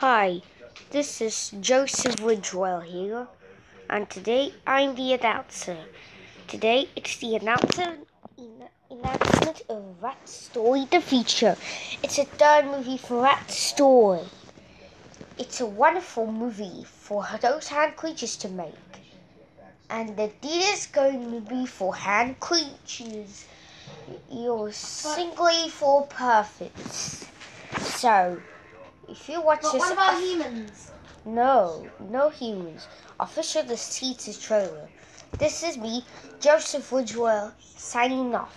Hi, this is Joseph Ridgewell here, and today I'm the announcer. Today it's the announcer announcement of Rat Story the Feature. It's a third movie for Rat Story. It's a wonderful movie for those hand creatures to make. And the deal is going to be for hand creatures. You're singly for perfect. So, if you watch But this, what about humans? no, no humans. Official the Seats trailer. This is me, Joseph Woodwell, signing off.